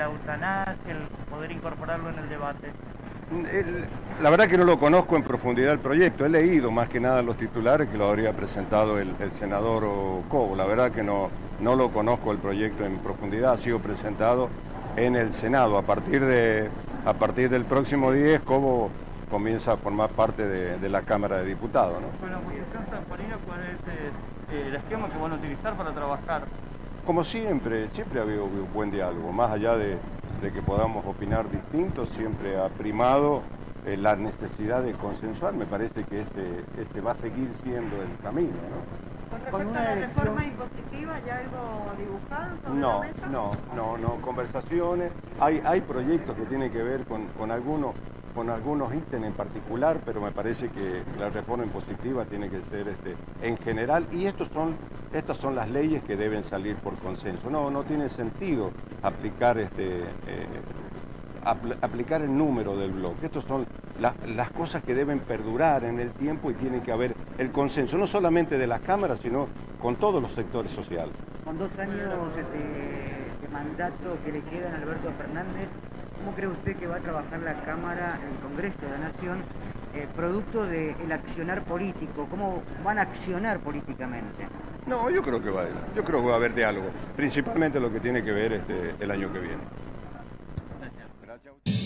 la eutanasia, el poder incorporarlo en el debate? la verdad que no lo conozco en profundidad el proyecto, he leído más que nada los titulares que lo habría presentado el, senador Cobo, la verdad que no, no lo conozco el proyecto en profundidad, ha sido presentado en el Senado, a partir, de, a partir del próximo 10 Cobo comienza a formar parte de, la Cámara de Diputados. ¿no? Con la oposición sanjuanina, ¿cuál es eh, el esquema que van a utilizar para trabajar? Como siempre, siempre ha habido un buen diálogo, más allá de, que podamos opinar distintos, siempre ha primado eh, la necesidad de consensuar, me parece que ese, ese va a seguir siendo el camino. ¿no? ¿Con respecto a la reforma impositiva, ya algo dibujado? no, no, no, no, conversaciones, hay, hay proyectos que tienen que ver con, con algunos con algunos ítems en particular, pero me parece que la reforma impositiva tiene que ser este, en general, y estos son, estas son las leyes que deben salir por consenso. No, no tiene sentido aplicar, este, eh, aplicar el número del bloque. Estas son las cosas que deben perdurar en el tiempo y tiene que haber el consenso, no solamente de las cámaras, sino con todos los sectores sociales. Con dos años de mandato que le quedan a Alberto Fernández, ¿Cómo cree usted que va a trabajar la Cámara, el Congreso de la Nación, eh, producto del accionar político? ¿Cómo van a accionar políticamente? No, yo creo que va a, yo creo que va a haber diálogo, principalmente lo que tiene que ver este, el año que viene. Gracias. Gracias.